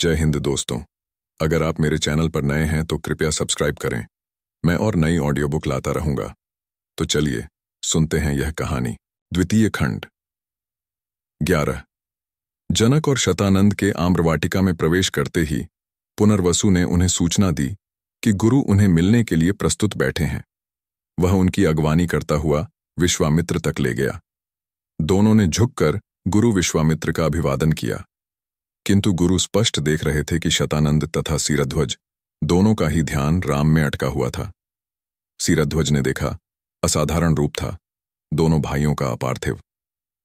जय हिंद दोस्तों। अगर आप मेरे चैनल पर नए हैं तो कृपया सब्सक्राइब करें। मैं और नई ऑडियो बुक लाता रहूँगा। तो चलिए, सुनते हैं यह कहानी। द्वितीय खंड। ग्यारह। जनक और शतानंद के आम्रवाटिका में प्रवेश करते ही पुनर्वसु ने उन्हें सूचना दी कि गुरु उन्हें मिलने के लिए प्रस्तुत बैठे हैं। वह उनकी अगवानी करता हुआ विश्वामित्र तक ले गया। दोनों ने झुककर गुरु विश्वामित्र का अभिवादन किया। किंतु गुरु स्पष्ट देख रहे थे कि शतानंद तथा सीरध्वज दोनों का ही ध्यान राम में अटका हुआ था। सीरध्वज ने देखा, असाधारण रूप था, दोनों भाइयों का अपार्थिव।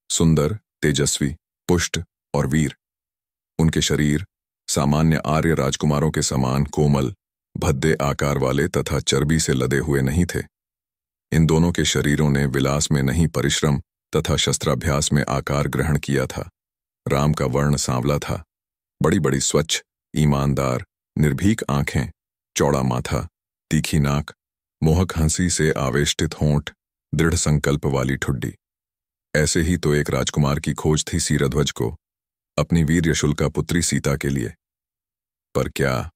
सुंदर, तेजस्वी, पुष्ट और वीर। उनके शरीर, सामान्य आर्य राजकुमारों के समान कोमल, भद्दे आकार वाले तथा चर्बी से लदे हुए नहीं थे। इन दोनों के शरीरों ने विलास में नहीं परिश्रम तथा शस्त्राभ्यास में आकार ग्रहण किया था। राम का वर्ण सांवला था। बड़ी बड़ी स्वच्छ, ईमानदार, निर्भीक आँखें, चौड़ा माथा, तीखी नाक, मोहक हँसी से आवेष्टित होंठ, दृढ़ संकल्प वाली ठुड्डी। ऐसे ही तो एक राजकुमार की खोज थी सीरध्वज को, अपनी वीर यशुल्का पुत्री सीता के लिए। पर क्या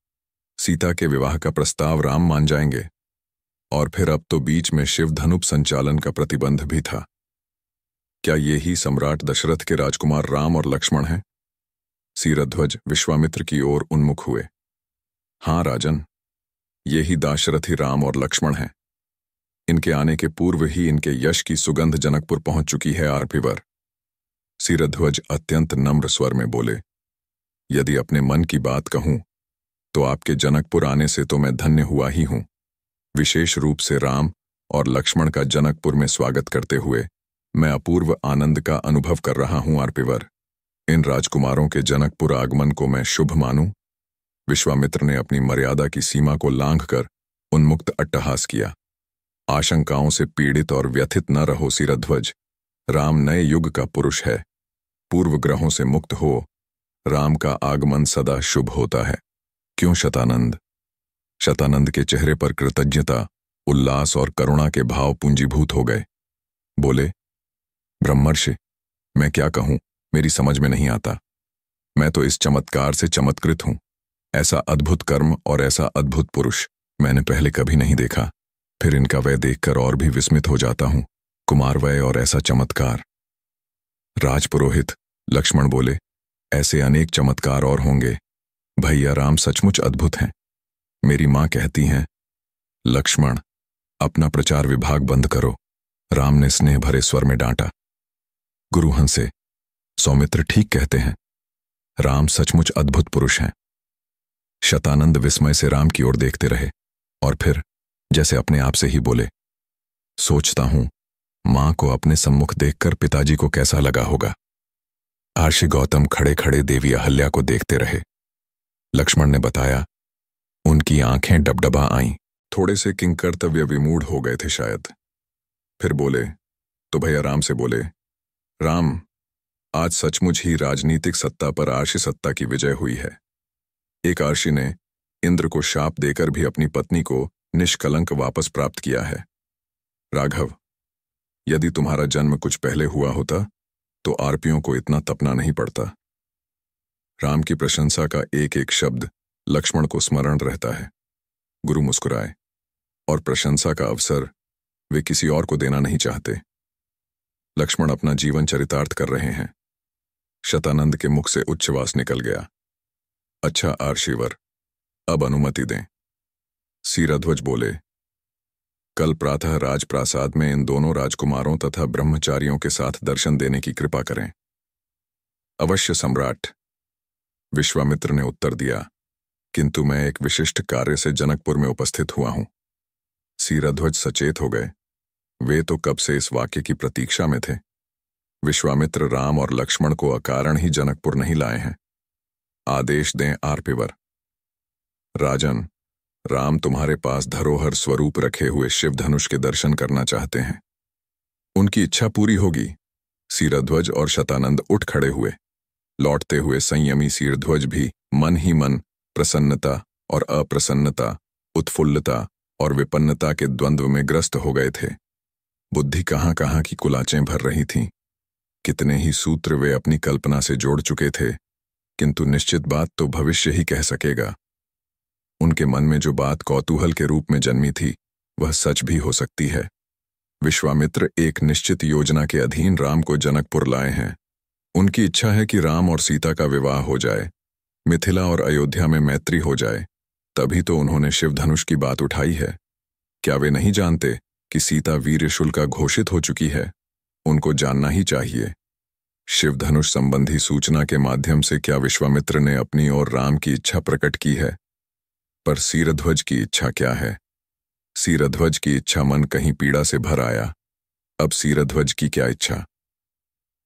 सीता के विवाह का प्रस्ताव राम मान जाएँगे? और फिर अब तो बीच में शिव धनुप संचालन का प्रतिबंध भी था। क्या ये ही सम्राट दशरथ के राजकुमार राम और लक्ष्मण हैं? सीरध्वज विश्वामित्र की ओर उन्मुख हुए। हाँ, राजन, ये ही दाशरथी राम और लक्ष्मण हैं। इनके आने के पूर्व ही इनके यश की सुगंध जनकपुर पहुँच चुकी है आरपीवर। सीरध्वज अत्यंत नम्र स्वर में बोले, यदि अपने मन की बात कहूँ तो आपके जनकपुर आने से तो मैं धन्य हुआ ही हूँ। विशेष रूप से राम और लक्ष्मण का जनकपुर में स्वागत करते हुए मैं अपूर्व आनंद का अनुभव कर रहा हूँ आरपीवर। इन राजकुमारों के जनकपुर आगमन को मैं शुभ मानूं। विश्वामित्र ने अपनी मर्यादा की सीमा को लांघकर उन्मुक्त अट्टहास किया। आशंकाओं से पीड़ित और व्यथित न रहो सिरध्वज। राम नए युग का पुरुष है। पूर्व ग्रहों से मुक्त हो। राम का आगमन सदा शुभ होता है। क्यों शतानंद? शतानंद के चेहरे पर कृतज्ञता, उल्लास और करुणा के भाव पूंजीभूत हो गए। बोले, ब्रह्मर्षि, मैं क्या कहूँ? मेरी समझ में नहीं आता। मैं तो इस चमत्कार से चमत्कृत हूँ। ऐसा अद्भुत कर्म और ऐसा अद्भुत पुरुष मैंने पहले कभी नहीं देखा। फिर इनका वय देखकर और भी विस्मित हो जाता हूँ। कुमार वय और ऐसा चमत्कार। राजपुरोहित, लक्ष्मण बोले, ऐसे अनेक चमत्कार और होंगे। भैया राम सचमुच अद्भुत हैं। मेरी माँ कहती हैं, लक्ष्मण, अपना प्रचार विभाग बंद करो। राम ने स्नेह भरे स्वर में डांटा। गुरु हंसे सौमित्र ठीक कहते हैं। राम सचमुच अद्भुत पुरुष हैं। शतानंद विस्मय से राम की ओर देखते रहे और फिर जैसे अपने आप से ही बोले, सोचता हूँ, माँ को अपने सम्मुख देखकर पिताजी को कैसा लगा होगा? आर्षि गौतम खड़े खड़े देवी अहल्या को देखते रहे। लक्ष्मण ने बताया, उनकी आँखें डबडबा आईं। थोड़े से किंकर्तव्य विमूढ़ हो गए थे शायद। फिर बोले तो भैया राम से बोले, राम आज सचमुच ही राजनीतिक सत्ता पर आर्षि सत्ता की विजय हुई है। एक आर्षि ने इंद्र को शाप देकर भी अपनी पत्नी को निष्कलंक वापस प्राप्त किया है। राघव, यदि तुम्हारा जन्म कुछ पहले हुआ होता तो आरपियों को इतना तपना नहीं पड़ता। राम की प्रशंसा का एक एक शब्द लक्ष्मण को स्मरण रहता है। गुरु मुस्कुराए, और प्रशंसा का अवसर वे किसी और को देना नहीं चाहते। लक्ष्मण अपना जीवन चरितार्थ कर रहे हैं। शतानंद के मुख से उच्छ्वास निकल गया। अच्छा आरशीवर, अब अनुमति दें। सीराध्वज बोले, कल प्रातः राजप्रासाद में इन दोनों राजकुमारों तथा ब्रह्मचारियों के साथ दर्शन देने की कृपा करें। अवश्य सम्राट। विश्वामित्र ने उत्तर दिया, किंतु मैं एक विशिष्ट कार्य से जनकपुर में उपस्थित हुआ हूँ। सीराध्वज सचेत हो गए। वे तो कब से इस वाक्य की प्रतीक्षा में थे? विश्वामित्र राम और लक्ष्मण को अकारण ही जनकपुर नहीं लाए हैं। आदेश दें आरपिवर। राजन, राम तुम्हारे पास धरोहर स्वरूप रखे हुए शिव धनुष के दर्शन करना चाहते हैं। उनकी इच्छा पूरी होगी। सीरध्वज और शतानंद उठ खड़े हुए। लौटते हुए संयमी सीरध्वज भी मन ही मन प्रसन्नता और अप्रसन्नता, उत्फुल्लता और विपन्नता के द्वंद्व में ग्रस्त हो गए थे। बुद्धि कहाँ कहाँ की कुलाचें भर रही थीं। कितने ही सूत्र वे अपनी कल्पना से जोड़ चुके थे, किंतु निश्चित बात तो भविष्य ही कह सकेगा। उनके मन में जो बात कौतूहल के रूप में जन्मी थी, वह सच भी हो सकती है। विश्वामित्र एक निश्चित योजना के अधीन राम को जनकपुर लाए हैं। उनकी इच्छा है कि राम और सीता का विवाह हो जाए, मिथिला और अयोध्या में मैत्री हो जाए, तभी तो उन्होंने शिवधनुष की बात उठाई है। क्या वे नहीं जानते कि सीता वीर का घोषित हो चुकी है? उनको जानना ही चाहिए। शिवधनुष संबंधी सूचना के माध्यम से क्या विश्वामित्र ने अपनी और राम की इच्छा प्रकट की है? पर सीरध्वज की इच्छा क्या है? सीरध्वज की इच्छा मन कहीं पीड़ा से भर आया। अब सीरध्वज की क्या इच्छा?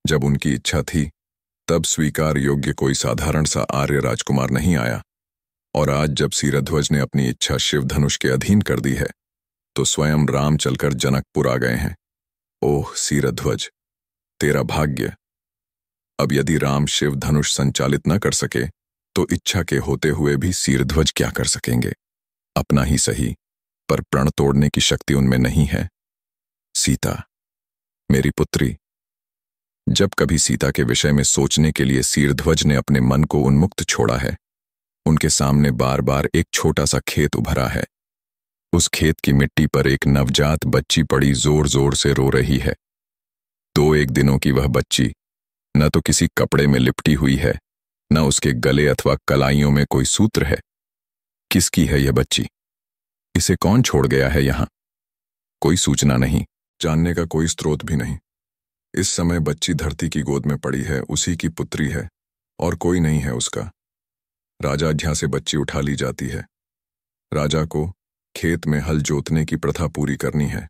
जब उनकी इच्छा थी, तब स्वीकार योग्य कोई साधारण सा आर्य राजकुमार नहीं आया। और आज जब सीरध्वज ने अपनी इच्छा शिवधनुष के अधीन कर दी है तो स्वयं राम चलकर जनकपुर आ गए हैं। ओह, सीरध्वज, तेरा भाग्य। अब यदि राम शिव धनुष संचालित न कर सके तो इच्छा के होते हुए भी सीरध्वज क्या कर सकेंगे? अपना ही सही, पर प्रण तोड़ने की शक्ति उनमें नहीं है। सीता, मेरी पुत्री, जब कभी सीता के विषय में सोचने के लिए सीरध्वज ने अपने मन को उन्मुक्त छोड़ा है, उनके सामने बार बार एक छोटा सा खेत उभरा है। उस खेत की मिट्टी पर एक नवजात बच्ची पड़ी ज़ोर ज़ोर से रो रही है। दो एक दिनों की वह बच्ची न तो किसी कपड़े में लिपटी हुई है, न उसके गले अथवा कलाइयों में कोई सूत्र है। किसकी है यह बच्ची? इसे कौन छोड़ गया है यहाँ? कोई सूचना नहीं, जानने का कोई स्रोत भी नहीं। इस समय बच्ची धरती की गोद में पड़ी है, उसी की पुत्री है, और कोई नहीं है उसका। राजा झा से बच्ची उठा ली जाती है। राजा को खेत में हल जोतने की प्रथा पूरी करनी है।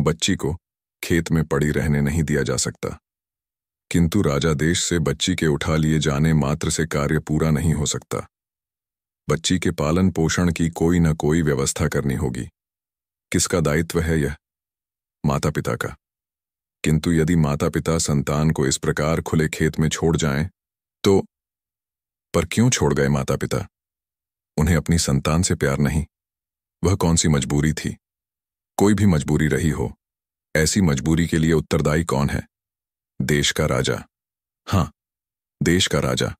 बच्ची को खेत में पड़ी रहने नहीं दिया जा सकता। किंतु राजा देश से बच्ची के उठा लिए जाने मात्र से कार्य पूरा नहीं हो सकता। बच्ची के पालन पोषण की कोई न कोई व्यवस्था करनी होगी। किसका दायित्व है यह? माता पिता का। किंतु यदि माता पिता संतान को इस प्रकार खुले खेत में छोड़ जाएँ, तो पर क्यों छोड़ गए माता पिता उन्हें अपनी संतान से प्यार नहीं। वह कौन सी मजबूरी थी? कोई भी मजबूरी रही हो। ऐसी मजबूरी के लिए उत्तरदायी कौन है? देश का राजा। हाँ, देश का राजा।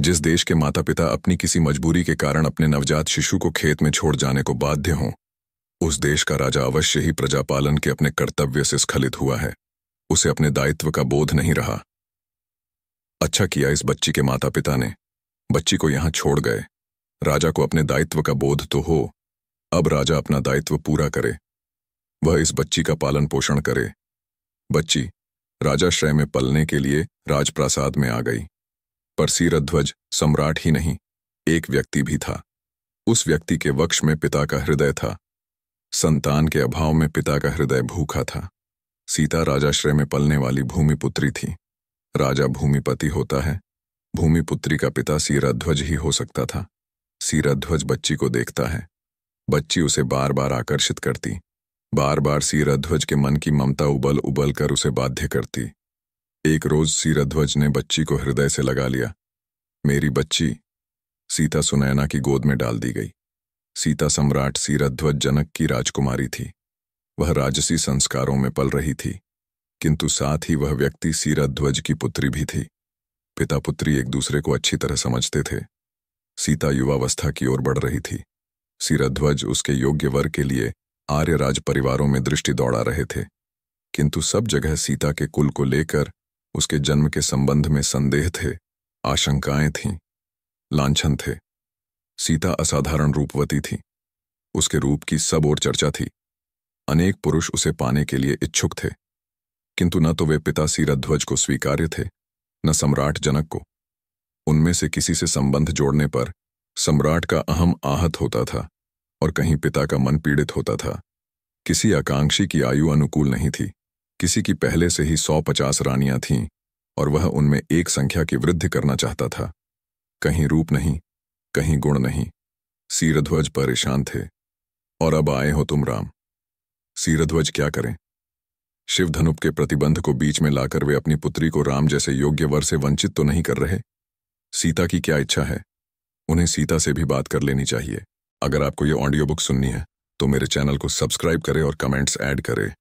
जिस देश के माता पिता अपनी किसी मजबूरी के कारण अपने नवजात शिशु को खेत में छोड़ जाने को बाध्य हों, उस देश का राजा अवश्य ही प्रजापालन के अपने कर्तव्य से स्खलित हुआ है। उसे अपने दायित्व का बोध नहीं रहा। अच्छा किया इस बच्ची के माता पिता ने। बच्ची को यहाँ छोड़ गए। राजा को अपने दायित्व का बोध तो हो। अब राजा अपना दायित्व पूरा करे। वह इस बच्ची का पालन पोषण करे। बच्ची राजाश्रय में पलने के लिए राजप्रासाद में आ गई। पर सीरध्वज सम्राट ही नहीं, एक व्यक्ति भी था। उस व्यक्ति के वक्ष में पिता का हृदय था। संतान के अभाव में पिता का हृदय भूखा था। सीता राजाश्रय में पलने वाली भूमिपुत्री थी। राजा भूमिपति होता है। भूमिपुत्री का पिता सीराध्वज ही हो सकता था। सीराध्वज बच्ची को देखता है। बच्ची उसे बार बार आकर्षित करती। बार बार सीराध्वज के मन की ममता उबल उबल कर उसे बाध्य करती। एक रोज सीराध्वज ने बच्ची को हृदय से लगा लिया। मेरी बच्ची, सीता सुनैना की गोद में डाल दी गई। सीता सम्राट सीराध्वज जनक की राजकुमारी थी। वह राजसी संस्कारों में पल रही थी, किंतु साथ ही वह व्यक्ति सीराध्वज की पुत्री भी थी। पिता पुत्री एक दूसरे को अच्छी तरह समझते थे। सीता युवावस्था की ओर बढ़ रही थी। सीराध्वज उसके योग्य वर्ग के लिए आर्य राज परिवारों में दृष्टि दौड़ा रहे थे, किंतु सब जगह सीता के कुल को लेकर उसके जन्म के संबंध में संदेह थे, आशंकाएँ थीं, लांछन थे। सीता असाधारण रूपवती थी, उसके रूप की सब ओर चर्चा थी। अनेक पुरुष उसे पाने के लिए इच्छुक थे, किंतु न तो वे पिता सीरध्वज को स्वीकार्य थे, न सम्राट जनक को। उनमें से किसी से संबंध जोड़ने पर सम्राट का अहम आहत होता था। और कहीं पिता का मन पीड़ित होता था। किसी आकांक्षी की आयु अनुकूल नहीं थी। किसी की पहले से ही सौ पचास रानियाँ थीं और वह उनमें एक संख्या की वृद्धि करना चाहता था। कहीं रूप नहीं, कहीं गुण नहीं। सीरध्वज परेशान थे। और अब आए हो तुम राम। सीरध्वज क्या करें? शिवधनुप के प्रतिबंध को बीच में लाकर वे अपनी पुत्री को राम जैसे योग्य वर से वंचित तो नहीं कर रहे? सीता की क्या इच्छा है? उन्हें सीता से भी बात कर लेनी चाहिए। अगर आपको ये ऑडियो बुक सुननी है तो मेरे चैनल को सब्सक्राइब करें और कमेंट्स ऐड करें।